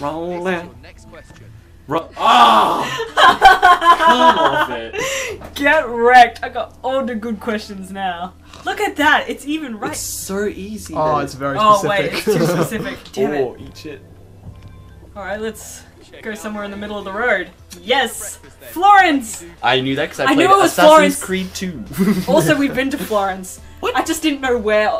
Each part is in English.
Rolling. Your next question. Ro- Ah! Come off it. Get wrecked. I got all the good questions now. Look at that. It's even right. It's so easy. Oh, that it's very oh wait, it's too specific. Damn it. Oh, eat shit. All right, let's go somewhere in the middle of the road. Yes, Florence. I knew that because I I played knew it was Assassin's Florence. Creed 2. Also, we've been to Florence. What? I just didn't know where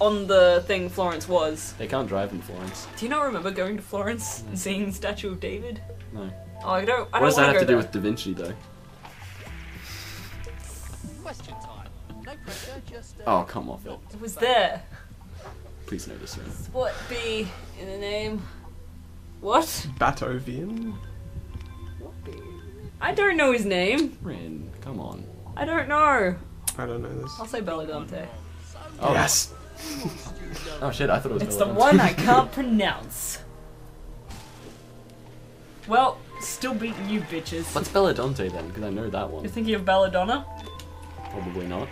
on the thing Florence was. They can't drive in Florence. Do you not remember going to Florence and seeing the statue of David? No. Oh, I don't. I What does don't that have to do there. with Da Vinci, though? Question time. No pressure, just. Uh, Oh, come off it. It was there. Please notice this, Ren. What B in the name? What? Batovian? What B? I don't know his name. Ren, come on. I don't know. I don't know this. I'll say Belladante. Oh, Yes. Oh shit, I thought it was It's the one I can't pronounce. Well, still beating you bitches. What's Belladante then? Because I know that one. You're thinking of Belladonna? Probably not.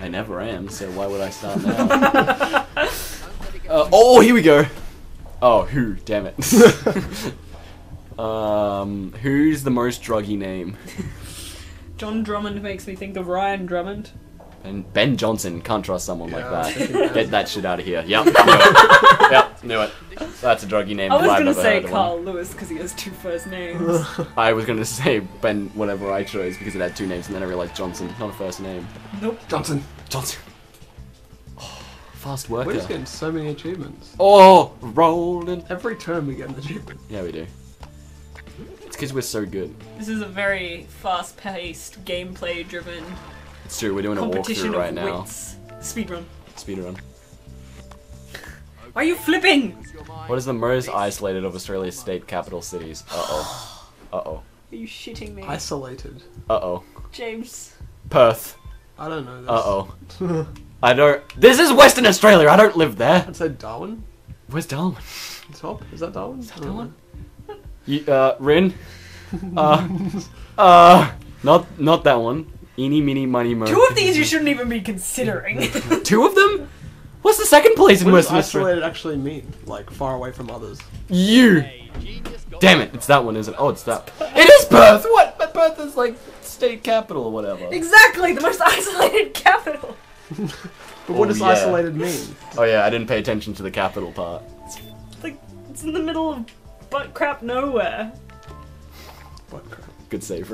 I never am, so why would I start now? uh, oh, here we go. Oh, who? Damn it. um, who's the most druggy name? John Drummond makes me think of Ryan Drummond. Ben, ben Johnson. Can't trust someone like that. Get that shit out of here. Yep. Knew it. yep. Knew it. That's a druggy name. I was gonna say heard of one. Carl Lewis because he has two first names. I was gonna say Ben, whatever I chose because it had two names, and then I realized Johnson, not a first name. nope. Johnson. Johnson. Oh, fast We're just getting so many achievements. Oh, rolling. Every turn we get an achievement. Yeah, we do. It's because we're so good. This is a very fast-paced, gameplay-driven It's true. We're doing a competition walkthrough of right now. wits. Speedrun. Speedrun. Why are you flipping? use your mind. What is the most isolated of Australia's state capital cities? Uh oh. Uh oh. Are you shitting me? Isolated. Uh oh. James. Perth. I don't know this. Uh oh. I don't. This is Western Australia. I don't live there. I'd say Darwin. Where's Darwin? Top? Is that Darwin? Is that Darwin? You, uh, Rin. Uh, uh, not not that one. Eeny, meeny, miny, mo. Two of these you shouldn't even be considering. Two of them? What's the second place in What does Western Australia? isolated actually mean? Like far away from others. You. A genius got Damn it! It's that one, isn't it? Oh, it's that. It is Perth. What? But Perth is like state capital or whatever. exactly, the most isolated capital. But what Oh, does yeah. isolated mean? Oh yeah, I didn't pay attention to the capital part. Like, it's in the middle of butt crap nowhere. What crap? Good save,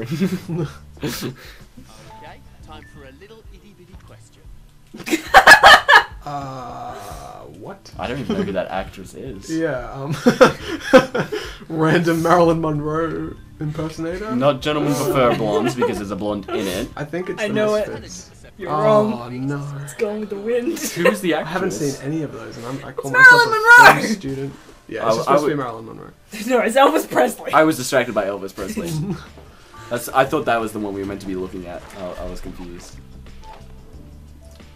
Uh, what? I don't even know who that actress is. Yeah, um, random Marilyn Monroe impersonator. Not gentlemen prefer blondes because there's a blonde in it. I think it's I the know it. Misfits. You're oh wrong. no! It's going with the wind. Who's the actress? I haven't seen any of those, and I'm, I call It's myself Marilyn a Monroe! student. Yeah, I- it's just I supposed to be Marilyn Monroe. no, it's Elvis Presley. I was distracted by Elvis Presley. That's. I thought that was the one we were meant to be looking at. I, I was confused.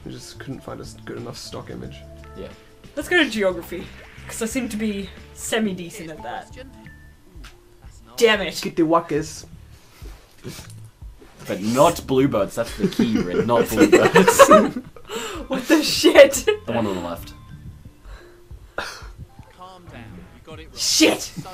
I just couldn't find a good enough stock image. Yeah. Let's go to geography, because I seem to be semi decent at that. Question. That's not Damn it. Kitty Wackers. But not bluebirds. That's the key, Rin. Not bluebirds. What the shit? the one on the left. calm down. You got it right. Shit! So?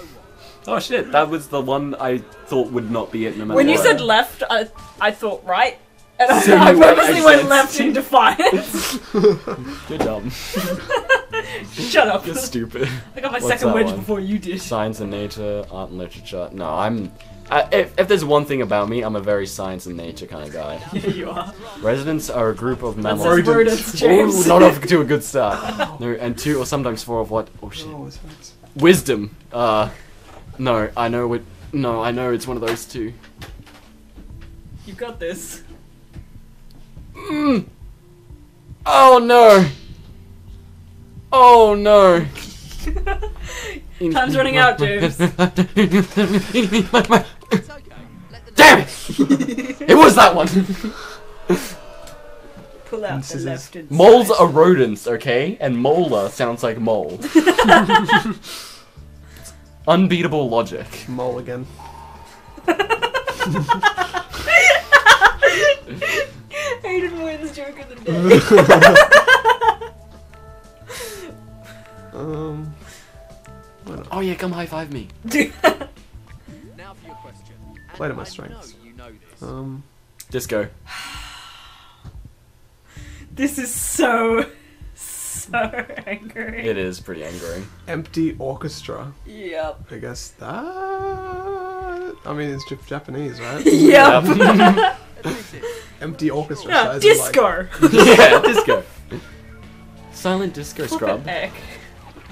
Oh shit! That was the one I thought would not be it no matter When you what. said left, I, I thought right. And I, So I you went purposely went left in defiance. You're dumb. Shut up. You're stupid. I got my What's second that wedge one? before you did. Science and nature, art and literature. No, I'm. Uh, if, if there's one thing about me, I'm a very science and nature kind of guy. Yeah, you are. Residents are a group of mammals. says rodents, James. Ooh, not off to a good start. No, and two or sometimes four of what? Oh shit. Oh, it's it's- Wisdom. Uh, no, I know it. No, I know it's one of those two. You've got this. Mm. Oh no. Oh no. Time's running out, James. Okay. Damn it! It was that one. Pull out the left and Moles are rodents, okay? And molar sounds like mole. Unbeatable logic. Mole again. Hayden wins joke of the day. Um. Oh yeah, come high five me. Now for your question. And Play to my strengths. know you know this. Um, Disco. this is so, so angry. It is pretty angry. empty orchestra. Yep. I guess that. I mean, it's Japanese, right? Yep. Admit it. Empty orchestra. Yeah, so as like- disco. yeah, disco. Silent disco scrub. Eck.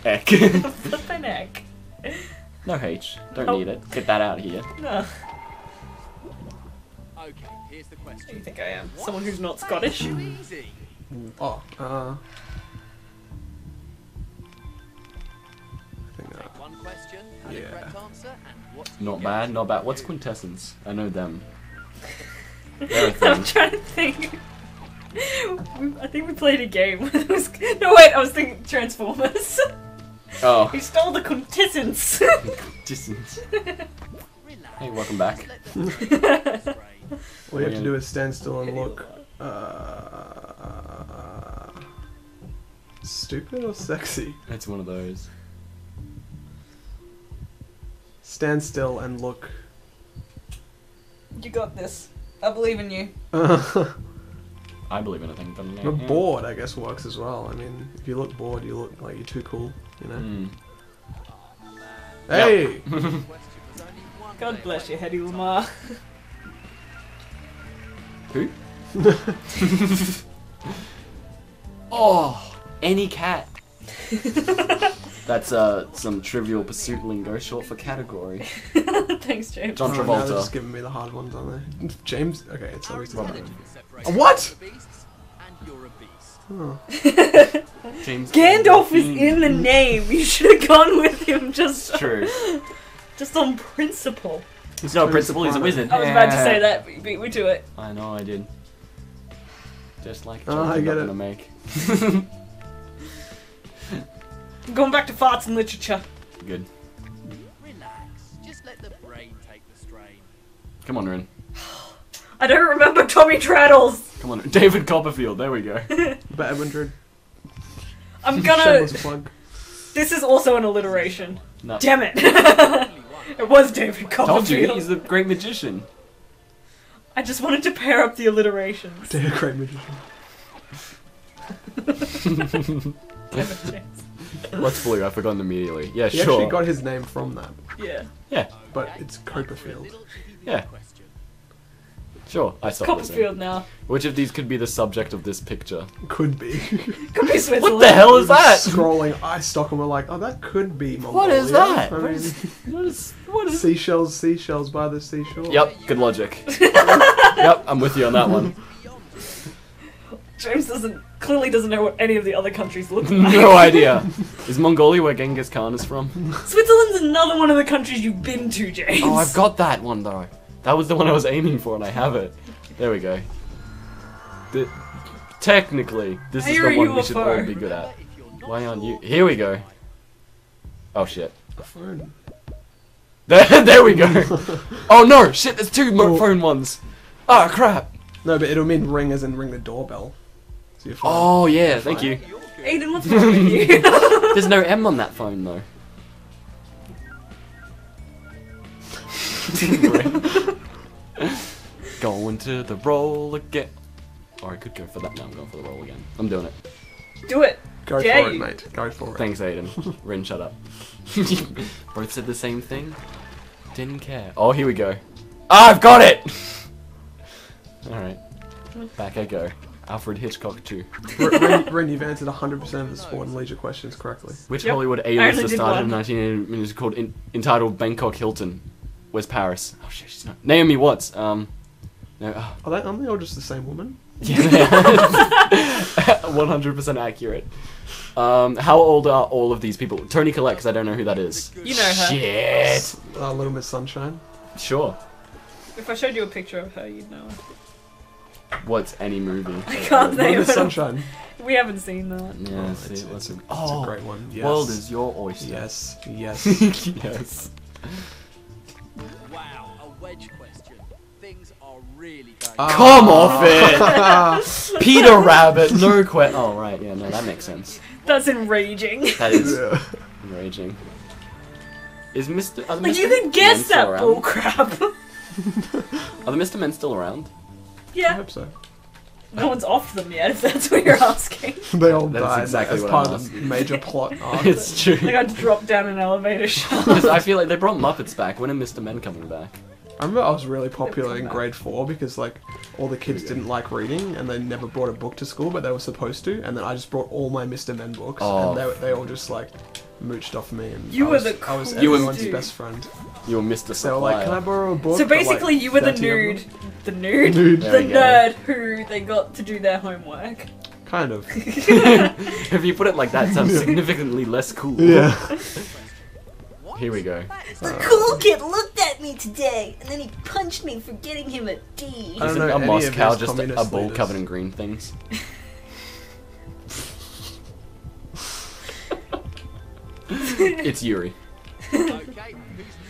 Eck. Flippin' eck. no H. Don't Nope. need it. Get that out here. No. Okay, here's the Who do you think I am? Someone who's not Scottish? Too easy. Oh, uh. Think, uh, one question, Yeah. correct answer, and what Not bad, not bad. What's quintessence? I know them. They're a I'm trying to think. I think we played a game. was- no, wait, I was thinking Transformers. Oh, He stole the quintessence. distance. Hey, welcome back. Let the brain take the strain. all you have to do is stand still and look. Uh, stupid or sexy? It's one of those. Stand still and look. you got this. I believe in you. I believe in a thing. But but bored, I guess, works as well. I mean, if you look bored, you look like you're too cool, you know? Mm. Hey! Question was only one God bless you, Hedy from Lamarr. Who? oh, any cat. That's uh some Trivial Pursuit lingo, short for category. Thanks, James. John Oh, now they're Travolta. just giving me the hard ones, aren't they? James? Okay, it's Our always Robert. A what? the beasts, and you're a beast. Oh. James. Gandalf is in the name. You should have gone with him just True. just on principle. He's not a Tony principal, he's a Soprano. wizard. I was about to say that, but you beat me to it. I know I did. Just like Oh, John, I I'm get not it. gonna make. Going back to farts and literature. Good. Relax. Just let the brain take the strain. Come on, Rin. I don't remember Tommy Traddles. Come on, David Copperfield. There we go. Better Madrid. I'm gonna. Plug. This is also an alliteration. No. Damn it. It was David Copperfield. Told Copperfield. you, he's a great magician. I just wanted to pair up the alliterations. Damn, great magician. Damn it, James. What's blue? I've forgotten immediately. Yeah, He sure. actually got his name from that, Yeah. Yeah, but it's time Copperfield. little Yeah. question. sure. I stopped listening. Copperfield now. Which of these could be the subject of this picture? Could be. Could be Switzerland. What the hell is that? Scrolling eye stock and we're like, oh, that could be Mongolia. What is that? I What mean, is, what is, what is seashells, seashells by the seashore. Yep, good logic. yep, I'm with you on that one. James doesn't clearly doesn't know what any of the other countries look like. no idea. Is Mongolia where Genghis Khan is from? Switzerland's another one of the countries you've been to, James. Oh, I've got that one though. That was the one I was aiming for, and I have it. There we go. The, technically, this is You're the a one we should UFO. all be good at. Remember, if you're not Why aren't you? Here we go. Oh shit. A phone. There, there we go. Oh no, shit! There's two Oh. phone ones. Ah crap. No, but it'll mean ring as in ring the doorbell. So. Oh yeah, thank you. Aiden, what's wrong with you? There's no M on that phone though. Going to the roll again. Or I could go for that. No, I'm going for the roll again. I'm doing it. Do it. Go Yeah, for it, you- mate. Go for it. Thanks, Aiden. Rin, shut up. Both said the same thing. Didn't care. Oh, here we go. Ah, I've got it! Alright. Back I go. Alfred Hitchcock too. R- Ren, Ren, you've answered 100% of the sport and leisure questions correctly. Which Yep. Hollywood I A-lister only did started in one. 1980 and is called in, entitled Bangkok Hilton? Where's Paris? Oh shit, she's not. Naomi Watts. Um. No. Oh, Are they, aren't they all just the same woman? yeah. 100% accurate. Um, how old are all of these people? Toni Collette, because I don't know who that is. You know her. Shit. Uh, Little Miss Sunshine. Sure. If I showed you a picture of her, you'd know. What's any movie? I can't Little name Miss it. Sunshine. We haven't seen that. Yeah, Oh, see, it's, what's it's, it- it's oh, a great one. Yes. World is your oyster. Yes. Yes. yes. Wow, a wedge question. Things are really going. Ah. Come off it! Peter Rabbit, no que- Oh, right, yeah, no, that makes sense. That's enraging. That is Yeah. enraging. Is Mr. Are the Like Mr. you can guess Men that bullcrap. Are the Mr. Men still around? I yeah. hope so. No one's off them yet, if that's what you're asking. They all That's died exactly as what part I'm of the asking. major plot arc. it's true. Like I dropped down an elevator shaft. Because I feel like they brought Muppets back. When are Mr. Men coming back? I remember I was really popular in grade four because like all the kids didn't like reading and they never brought a book to school, but they were supposed to. And then I just brought all my Mr. Men books, Oh. and they, they all just like mooched off me. And You I were was, the I was coolest You were- everyone's dude. best friend. You were Mr. So like, can I borrow a book? So But, like, basically, you were the 30 of nude, the nude, Nude. the There we go. nerd who they got to do their homework. Kind of. if you put it like that, it sounds significantly less cool. Yeah. Here we go. The cool kid looked at me today, and then he punched me for getting him a D. I don't Isn't know a any of Moscow just a, a communist ball covered in green things? it's Yuri.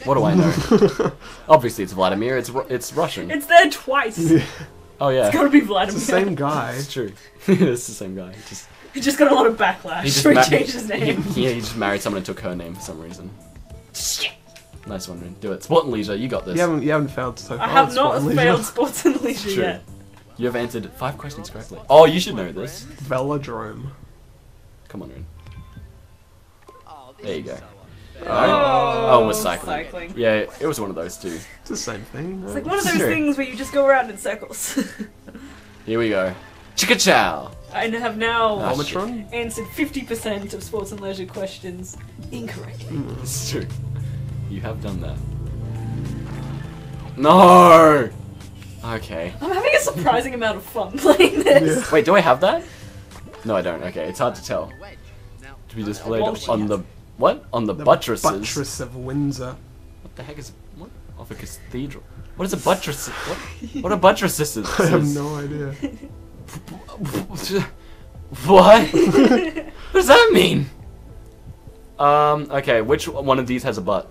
What do I know? Obviously, it's Vladimir. It's it's Russian. It's there twice. Yeah. oh yeah, It's gotta be It's Vladimir. the same guy. it's true. it's the same guy. Just He just got a lot of backlash. he just so he changed his name. He, yeah, he just married someone and took her name for some reason. Shit. Nice one, Rin. Do it. Sport and leisure. You got this. You haven't you haven't failed so far. I have not finally failed just sports and leisure True. yet. You have answered five questions correctly. Oh, you should know this. Velodrome. Come on, Rin. Oh, There you go. so. Oh, oh, we're oh, cycling. cycling. Yeah, it was one of those two. It's the same thing. It's like one of those Sure. things where you just go around in circles. Here we go. Chicka chow. I have now Ah, Vomitron? answered 50% of sports and leisure questions incorrectly. It's true. You have done that. No. Okay. I'm having a surprising amount of fun playing this. Yeah. Wait, do I have that? No, I don't. Okay, it's hard to tell. To be displayed on the what? On the, The buttresses. Buttress of Windsor. What the heck is what? Of a cathedral. What is a buttress? What? What are buttresses? I have no idea. what? what does that mean? Um. Okay. Which one of these has a butt?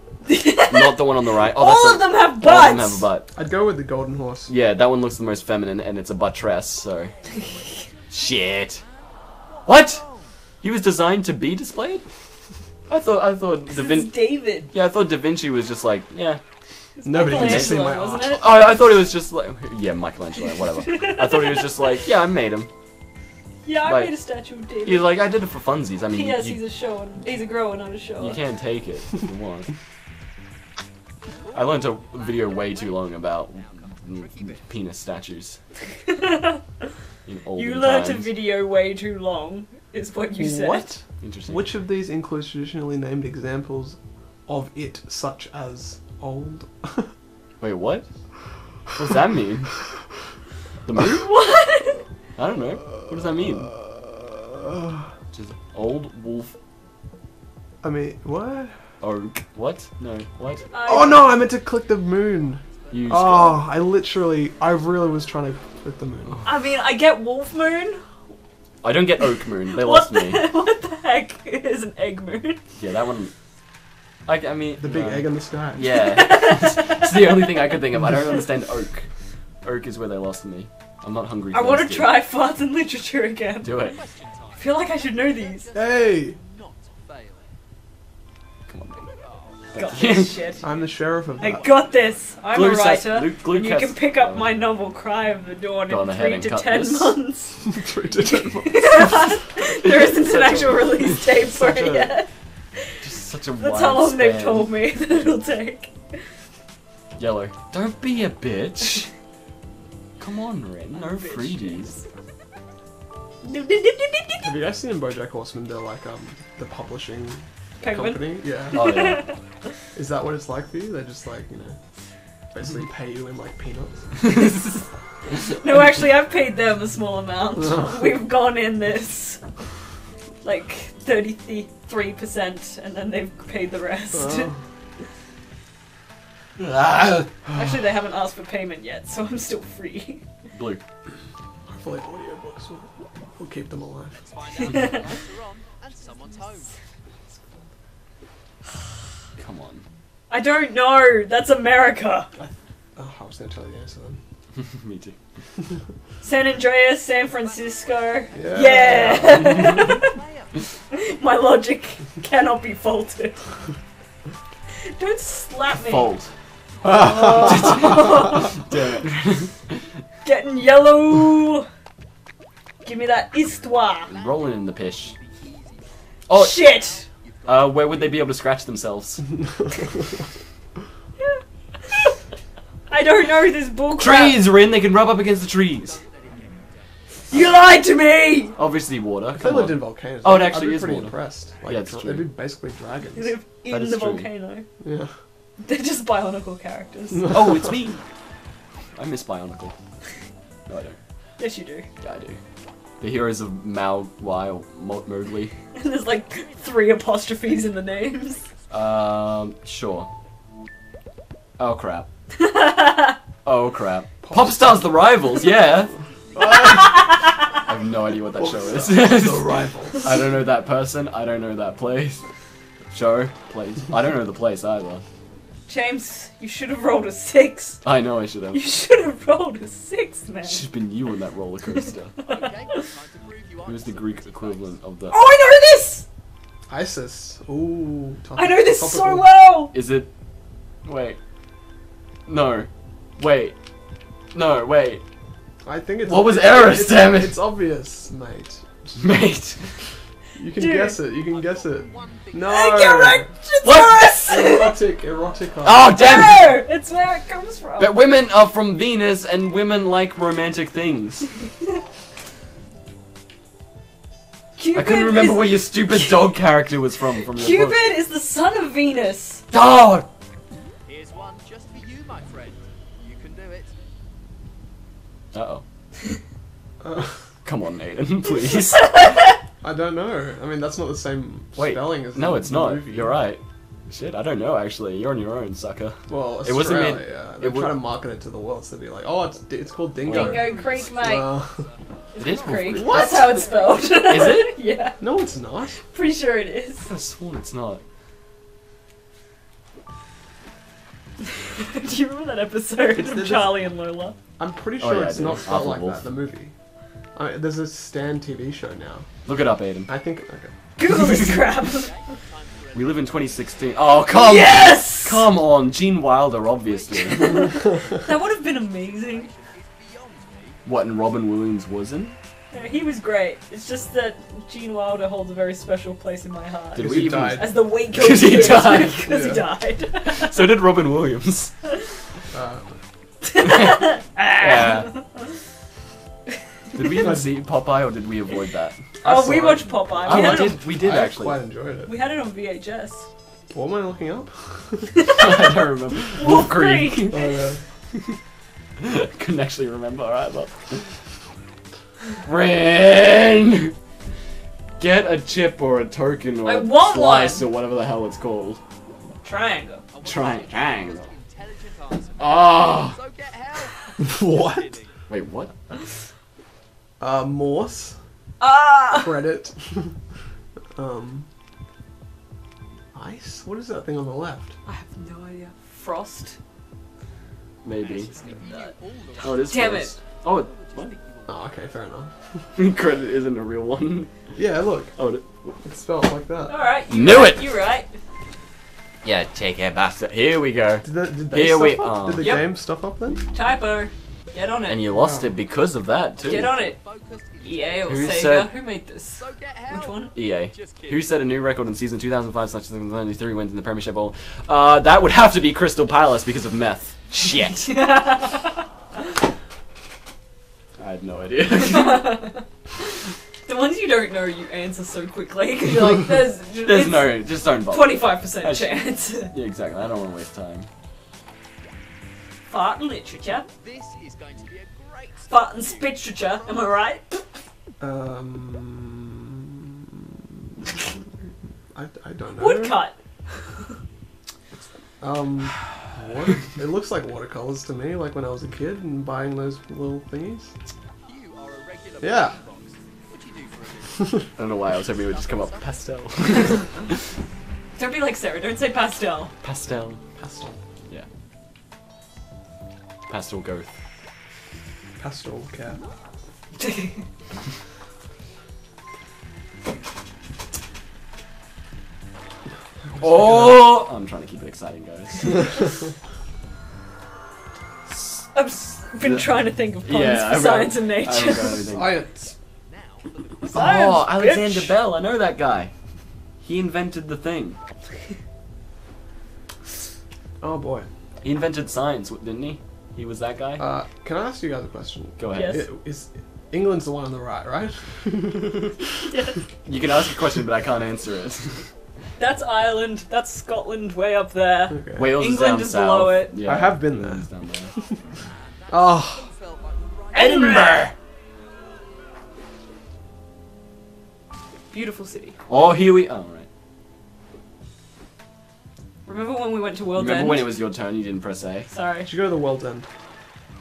Not the one on the right. Oh, that's All a- of them have All of them have a butt. I'd go with the golden horse. Yeah, that one looks the most feminine, and it's a buttress. So. Shit. What? He was designed to be displayed. I thought. I thought Da This is Vinci. David. Yeah, I thought Da Vinci was just like, yeah. Nobody can see Michelangelo, my art. Oh, I thought it was just like, yeah, Michelangelo, whatever. I thought he was just like, yeah, I made him. Yeah, I Right. made a statue of David. He's like, I did it for funsies. I mean, yes, you, he's a show and he's a grower, not a show. you can't take it if you want. I learned a video way too long about penis statues. In olden You learnt a times. video way too long, is what you said. What? Interesting. Which of these includes traditionally named examples of it, such as old? Wait, what? What does that mean? The moon? What? I don't know. What does that mean? Uh, Just old wolf I mean, what? oak. What? No. What? Oh no, I meant to click the moon. You. Oh, I literally, I really was trying to click the moon. I mean, I get Wolf Moon. I don't get oak moon. They lost the, me. What the heck is an egg moon? Yeah, that one. I, I mean. The big no. egg in the sky. Yeah. it's the only thing I could think of. I don't understand oak. Oak is where they lost me. I'm not hungry. I want to thirsty. try farts and literature again. Do it. I feel like I should know these. Hey, Come on, baby. Got this shit. I'm the sheriff of I got this. I'm Glue a writer. glue- glue and you can pick up my uh, novel Cry of the Dawn Go in three to ten this. months. Three to ten months. there isn't Such an a- actual release date for it yet. Just such a That's wide how long they've told me that it'll take. Yellow. Don't be a bitch. Come on, Ren. No freebies. Have you guys seen in BoJack Horseman? They're like um the publishing Penguin. company. Yeah. Oh yeah. Is that what it's like for you? They just like you know, basically pay you in like peanuts. No, actually, I've paid them a small amount. We've gone in this like 33%, and then they've paid the rest. Oh. Ah. Actually, they haven't asked for payment yet, so I'm still free. Blue. Hopefully, audiobooks will, will keep them alive. Find out the lights are on and someone's home. Come on. I don't know. That's America. Oh, I was gonna tell you the answer then. Me too. San Andreas, San Francisco. Yeah. Yeah. My logic cannot be faulted. Don't slap me. Fold. Oh, Damn it. getting yellow. Give me that histoire. Rolling in the pish. Oh, Shit. uh, where would they be able to scratch themselves? I don't know this bull crap. trees are in. They can rub up against the trees. You lied to me. Obviously, water. If they Come lived in volcanoes, Oh, it I'd- actually I'd be is pretty water. impressed. Like, Yeah, it's dra- true. They'd be basically dragons. You live in That is the true. volcano. Yeah. They're just bionicle characters. Oh, it's me. I miss Bionicle. No, I don't. yes, you do. Yeah, I do. The heroes of Mao Weil Mo- Mowgli. And there's like three apostrophes in the names. Um, sure. Oh crap. Oh crap. Popstars the Rivals, yeah. I have no idea what that show is. the rivals. I don't know that person. I don't know that place. Show, place. I don't know the place either. James, you should have rolled a six. I know I should have. You should have rolled a six, man. It should have been you on that roller coaster. Okay, time to prove you Who's the Greek equivalent of the? Oh, I know this! ISIS. Ooh. top- I know this so topical. well! Is it? Wait. No. Wait. No. Wait. I think it's. What was it's- Eris, It's, damn it? it's obvious, mate. Mate. You can Dude. guess it. You can guess it. one thing. No. Get right! It's What? Erotic, erotic. Oh damn it! No! It's where it comes from. But women are from Venus, and women like romantic things. Cupid I couldn't remember is, where your stupid dog character was from. From your Cupid book. is the son of Venus. Oh, Uh oh. Uh, Come on, Nathan, please. I don't know. I mean, that's not the same Wait. spelling as No, the- it's the not. movie. You're right. Shit, I don't know actually. You're on your own, sucker. Well, It wasn't Australia, meant- yeah. They're wa- trying to market it to the world, so they'd be like, "Oh, it's it's called Dingo." Dingo Creek, mate. Uh, It is Creek. Wolf Creek. That's how it's spelled. is it? yeah. no, it's not. Pretty sure it is. I could have sworn it's not. Do you remember that episode It's- of there's- Charlie and Lola? I'm pretty Oh, sure yeah, it's it not is. spelled like Wolf. that. The movie. I there's a Stan TV show now. Look it up, Aiden. I think. Okay. Google this crap. We live in 2016. Oh come. yes! Come on, Gene Wilder, obviously. That would have been amazing. what? And Robin Williams wasn't? No, he was great. It's just that Gene Wilder holds a very special place in my heart. Did Because we he even? died. As the weak 'Cause he died. Because he died. So did Robin Williams. Uh, Yeah. Did we even see Popeye or did we avoid that? I oh, we it. watched Popeye. Oh, We, we had on, did. We did I actually. quite enjoyed it. we had it on VHS. What am I looking up? I don't remember. Wolf Creek. Creek. Oh yeah. Couldn't actually remember either. Ren! Get a chip or a token or I a want slice one. or whatever the hell it's called. Triangle. I Tri- triangle. Most. Ah! So what? Wait, what? Uh, Morse. Ah! Credit. um. Ice. What is that thing on the left? I have no idea. Frost. Maybe. If you knew all the Oh, it is Damn first. Oh, it, what? Oh, okay, fair enough. Credit isn't a real one. Yeah, look, Oh, it, it's spelled like that. Alright, you Knew right, it! You're right. Yeah, take it, bastard. Here we go. Did, that, did they Here stuff we up? are. Did the Yep. game stuff up then? Typo. Get on it. And you lost Wow. it because of that, too. Get on it. focused EA or Who Sega. said- Who made this? So. Which one? EA. Who set a new record in season 2005 slash 2093 wins in the Premiership Bowl? Uh, that would have to be Crystal Palace because of meth. Shit. I had no idea. the ones you don't know, you answer so quickly. 'cause you're like, there's, There's no, just don't bother. Twenty-five percent I chance. Yeah, exactly. I don't want to waste time. Fart and literature. This is going to be a great Fart and spiterature. Am I right? Um. I, I don't know. Woodcut. Um. What? it looks like watercolors to me, like when I was a kid and buying those little thingies. You are a regular Yeah. I don't know why I was hoping it would just come up pastel. Don't be like Sarah. Don't say pastel. pastel. Pastel. Yeah. Pastel Goth. Pastel cat. Oh! I'm trying to keep it exciting, guys. I've s- been trying to think of puns Yeah, for I've science and I haven't got nature. anything. Science. Now, for the Science, oh, Alexander bitch. Bell. I know that guy. He invented the thing. Oh boy. He invented science, didn't he? He was that guy. Uh, can I ask you guys a question? Go ahead. Yes. I- Is England's the one on the right, right? Yes. You can ask a question, but I can't answer it. That's Ireland. That's Scotland, way up there. Okay. Wales England is down is south. below it. Yeah, I have been there. down there. Oh, felt like the right Edinburgh. Beautiful city. Oh, here we. Oh, right. Remember when we went to World's End? Remember End? when it was your turn? You didn't press A. Sorry. did you go to the World's End?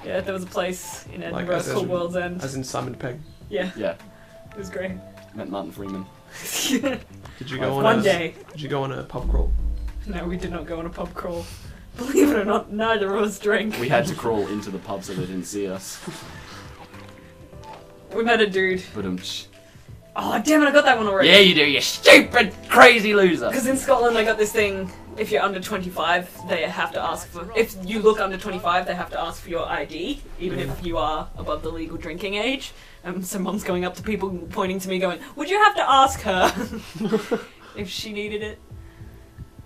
Yeah, there was a place in Edinburgh as called in- World's End. As in Simon Pegg. Yeah, Yeah, it was great. Met Martin Freeman. Did you go on One a, day. Did you go on a pub crawl? No, we did not go on a pub crawl. Believe it or not, neither of us drank. We had to crawl into the pub so they didn't see us. We met a dude. But um, Oh, damn it, I got that one already. yeah, you do, you stupid, crazy loser. Because in Scotland, they got this thing. If you're under 25, they have to ask for. If you look under 25, they have to ask for your ID, even if you are above the legal drinking age. Um, so mom's going up to people, pointing to me, going, "Would you have to ask her if she needed it?"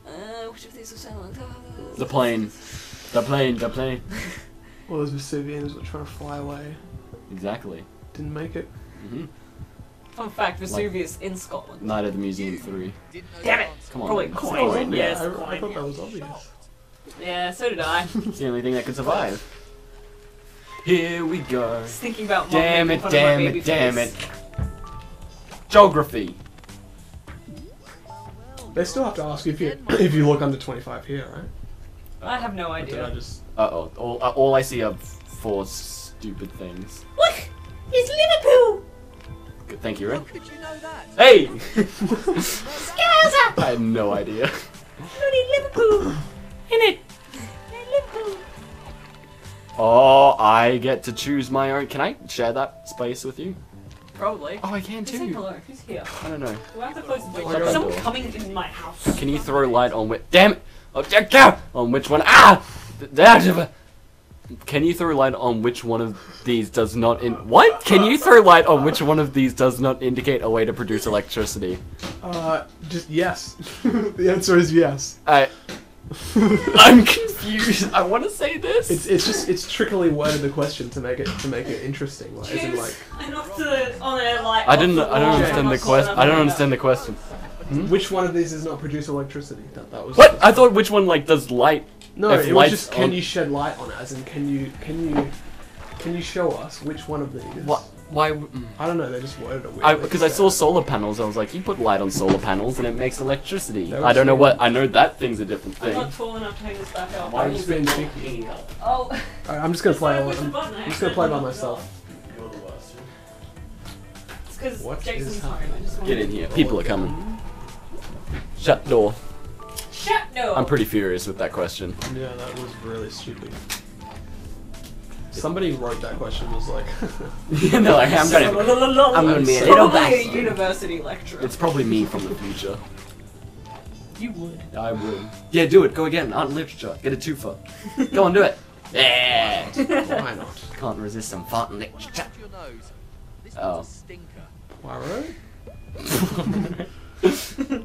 Uh, which of these will sound like The plane, the plane, the plane. All those Vesuvians were trying to fly away. Exactly. Didn't make it. hmm Fun fact: Vesuvius in Scotland. Night at the Museum three. Damn Damn it! Come on. Probably man. coin. It's fine. Yes, I, I thought that was obvious. Yeah, so did I. It's the only thing that could survive. Here we go. Just thinking about mom Damn making it, fun of my damn it, damn face. it. Geography. They still have to ask you if you if you look under 25 here, right? I have no idea. did I just? Uh oh. All, uh, all I see are four stupid things. Look! It's Liverpool! Good, thank you, How could you know that? Hey! Gaza! I had no idea. Bloody Liverpool! In it. Liverpool! Oh, I get to choose my own. Can I share that space with you? Probably. Oh, I can too. hello? Who's here? I don't know. Do I have to close the door? Someone door. coming in my house. Can you throw light on which? Damn it! Oh, yeah, yeah! On which one? Ah! That- Can you throw light on which one of these does not in? What? Can you throw light on which one of these does not indicate a way to produce electricity? Uh, just yes. the answer is yes. I. I'm confused. I want to say this. It's it's just it's trickily worded the question to make it to make it interesting. Like, as in like enough to on a like. I didn't. I don't wall, understand the not question. I don't understand the question. which one of these does not produce electricity? That that was What? I thought which one like does light? No, if it was just can on- you shed light on it? As in, can you can you can you show us which one of these? What? Why? mm. I don't know. They just worded it weird. Because I saw solar panels. I was like, you put light on solar panels and it makes electricity. I don't know what. I know that thing's a different thing. I'm thing. not tall enough to hang this back up. I'm just being cheeky. Oh. Alright, I'm just gonna play. Push the I'm, button, I'm just gonna play by myself. It's because What Jason's is home. I just Get in here. People are coming. Shut door. Shut no. I'm pretty furious with that question. Yeah, that was really stupid. Somebody wrote that question. Was like, no, like, I'm gonna. I'm gonna be a little Probably a bastard. university lecturer. It's probably me from the future. you would. I would. Yeah, do it. Go again. Art and literature. Get a twofer. Go on, do it. Yeah. why not? Can't resist some fart and literature. Touch your nose. This Oh. a stinker. Poirot?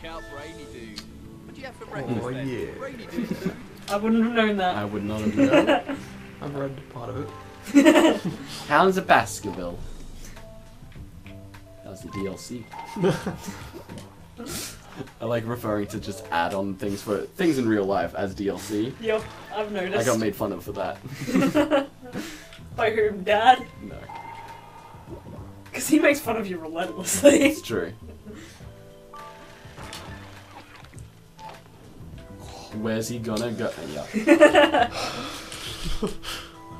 Check out Brainy Dude. What do you have for breakfast Oh then? yeah, Brainy Dude. I wouldn't have known that. I would not have known. I've read part of it. Hounds of Baskerville. That was the DLC. I like referring to just add-on things for things in real life as DLC. Yep, I've noticed. I got made fun of for that. By whom, Dad? no, Because he makes fun of you relentlessly. it's true. Where's he gonna go? Yeah. I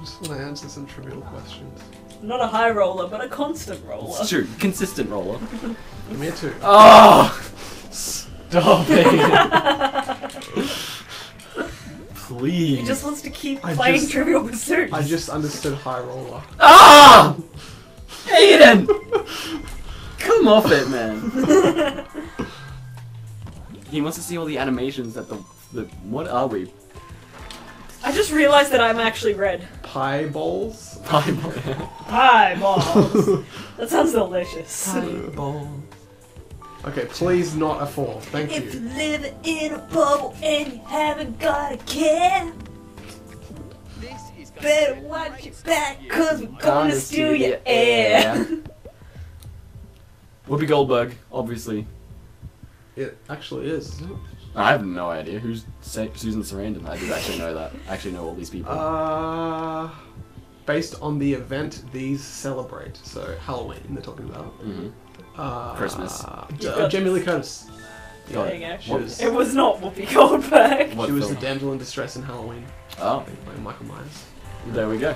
just want to answer some trivial questions. Not a high roller, but a constant roller. It's true. Consistent roller. Me too. Oh! Stop it! Please. He just wants to keep I playing just- Trivial Pursuit. I just understood high roller. Ah! Aiden! Come off it, man. He wants to see all the animations that the the. What are we? I just realized that I'm actually red. Pie balls? Pie balls. Pie balls. that sounds delicious. Pie ball. Okay, please not a four. Thank If you. you're living in a bubble and you haven't got a care, This is gonna better watch your start back, cause we're gonna steal your air. Whoopi Goldberg, obviously. It actually is. I have no idea who's Sa- Susan Sarandon. I do actually know that. I actually know all these people. Uh, based on the event these celebrate. So Halloween, they're talking about. hmm Uh, Christmas. Uh, You've Jamie Lee Curtis. Got There it. you go. She was, It was not Whoopi Goldberg. What she was film? the damsel in distress in Halloween. Oh, Playing Michael Myers. there we go.